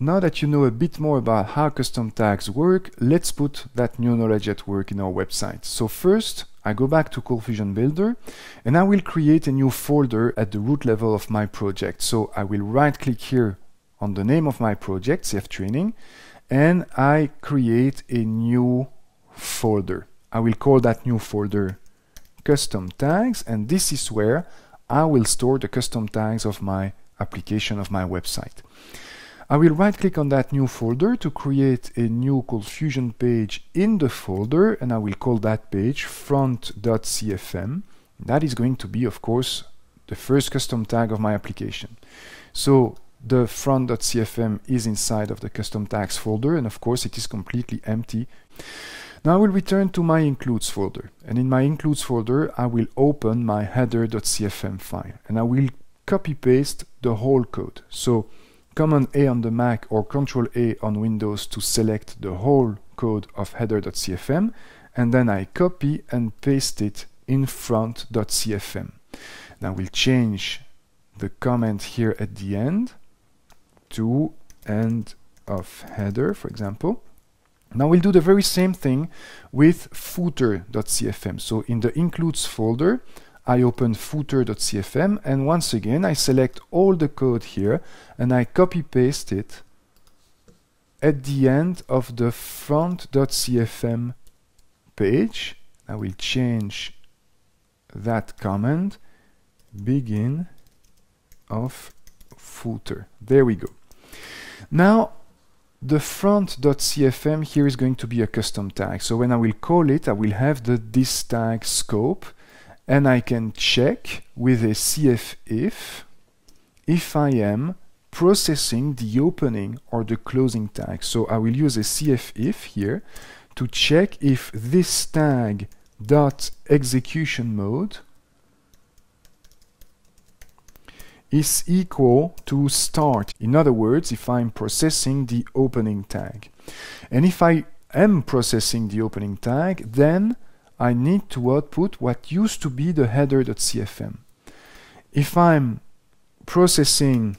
now that you know a bit more about how custom tags work, let's put that new knowledge at work in our website. So first, I go back to ColdFusion Builder and I will create a new folder at the root level of my project. So I will right click here on the name of my project, CF Training, and I create a new folder. I will call that new folder custom tags and this is where I will store the custom tags of my application of my website. I will right click on that new folder to create a new ColdFusion page in the folder and I will call that page front.cfm. That is going to be of course the first custom tag of my application. So the front.cfm is inside of the custom tags folder and of course it is completely empty. Now I will return to my includes folder and in my includes folder I will open my header.cfm file and I will copy paste the whole code. So Command A on the Mac or Control A on Windows to select the whole code of header.cfm and then I copy and paste it in front.cfm. Now we'll change the comment here at the end to end of header, for example. Now we'll do the very same thing with footer.cfm. So in the includes folder, I open footer.cfm and once again I select all the code here and I copy paste it at the end of the front.cfm page. I will change that command begin of footer. There we go. Now the front.cfm here is going to be a custom tag. So when I will call it, I will have the this tag scope and I can check with a cfif if if I am processing the opening or the closing tag. So I will use a cfif here to check if this tag dot execution mode is equal to start. In other words, if I'm processing the opening tag. And if I am processing the opening tag, then I need to output what used to be the header.cfm. If I'm processing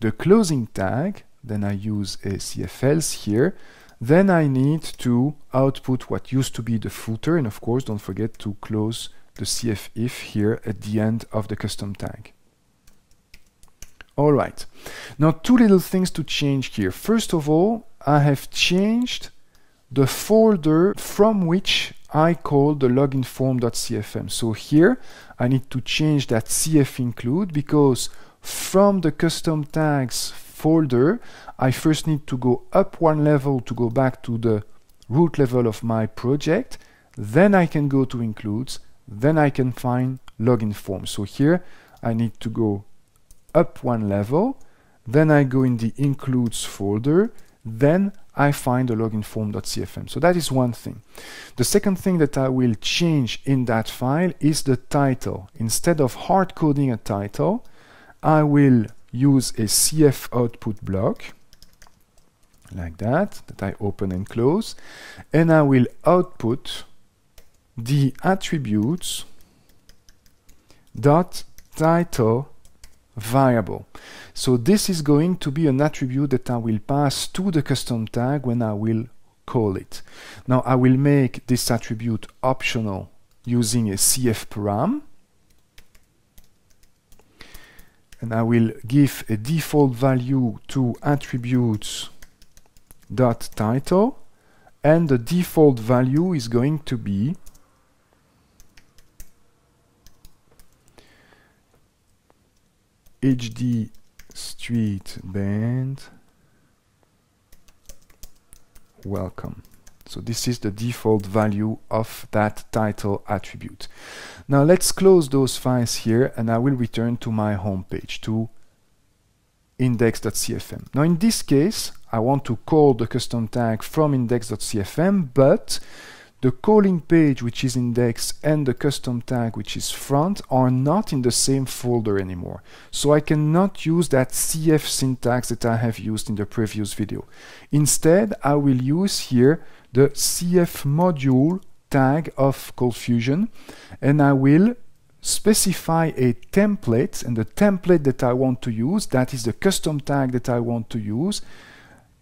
the closing tag, then I use a cfelse here, then I need to output what used to be the footer, and of course don't forget to close the cfif here at the end of the custom tag. Alright, now two little things to change here. First of all, I have changed the folder from which I call the login form.cfm. So here I need to change that cf include because from the custom tags folder I first need to go up one level to go back to the root level of my project then I can go to includes then I can find login form. So here I need to go up one level then I go in the includes folder then I find the login form.cfm. So that is one thing. The second thing that I will change in that file is the title. Instead of hard coding a title, I will use a cf output block like that, that I open and close, and I will output the attributes dot title variable. So this is going to be an attribute that I will pass to the custom tag when I will call it. Now I will make this attribute optional using a cf param and I will give a default value to attributes dot title and the default value is going to be HD Street Band welcome. So this is the default value of that title attribute. Now let's close those files here and I will return to my home page to index.cfm. Now in this case I want to call the custom tag from index.cfm but the calling page which is index and the custom tag which is front are not in the same folder anymore. So I cannot use that CF syntax that I have used in the previous video. Instead, I will use here the CF module tag of ColdFusion and I will specify a template and the template that I want to use that is the custom tag that I want to use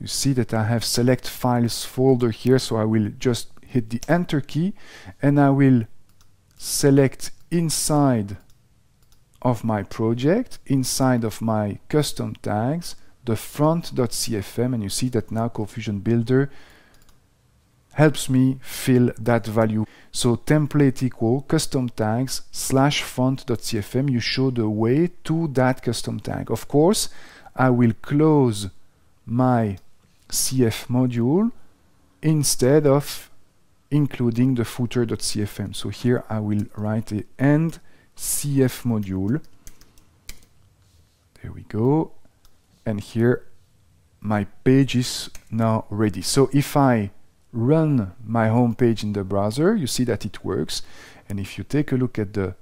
you see that I have select files folder here so I will just hit the enter key and I will select inside of my project inside of my custom tags the front.cfm and you see that now ColdFusion Builder helps me fill that value. So template equal custom tags slash front.cfm, you show the way to that custom tag. Of course, I will close my CF module instead of including the footer.cfm. So here I will write a end CF module. There we go. And here my page is now ready. So if I run my home page in the browser, you see that it works. And if you take a look at the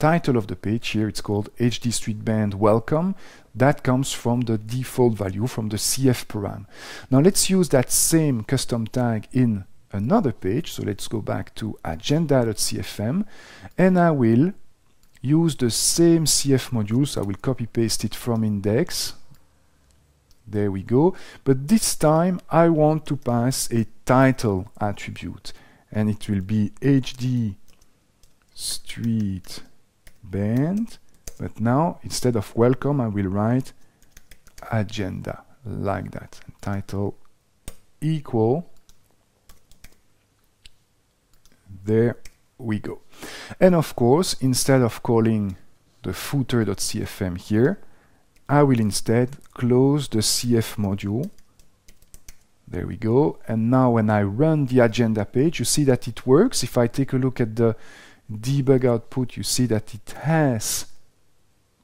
title of the page here, it's called HD Street Band Welcome. That comes from the default value from the CF param. Now let's use that same custom tag in another page. So let's go back to agenda.cfm and I will use the same CF module. So I will copy paste it from index there we go. But this time I want to pass a title attribute and it will be HD street band. But now instead of welcome I will write agenda like that. Title equal. There we go. And of course, instead of calling the footer.cfm here, I will instead close the CF module. There we go. And now when I run the agenda page, you see that it works. If I take a look at the debug output, you see that it has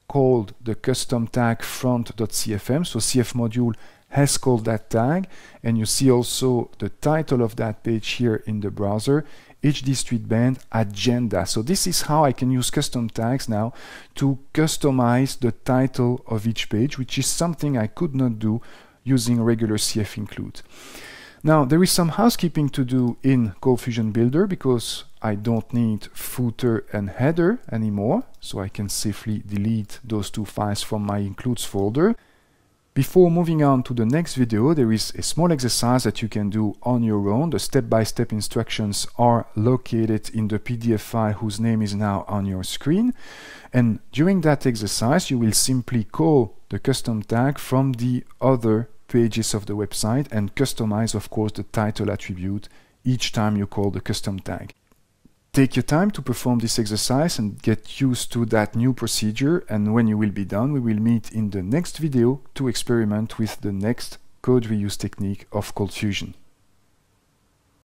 called the custom tag front.cfm. So CF module has called that tag. And you see also the title of that page here in the browser. HD Street Band agenda. So this is how I can use custom tags now to customize the title of each page, which is something I could not do using regular CF include. Now there is some housekeeping to do in ColdFusion Builder because I don't need footer and header anymore, so I can safely delete those two files from my includes folder. Before moving on to the next video, there is a small exercise that you can do on your own. The step-by-step -step instructions are located in the PDF file whose name is now on your screen. And during that exercise, you will simply call the custom tag from the other pages of the website and customize, of course, the title attribute each time you call the custom tag. Take your time to perform this exercise and get used to that new procedure and when you will be done we will meet in the next video to experiment with the next code reuse technique of ColdFusion.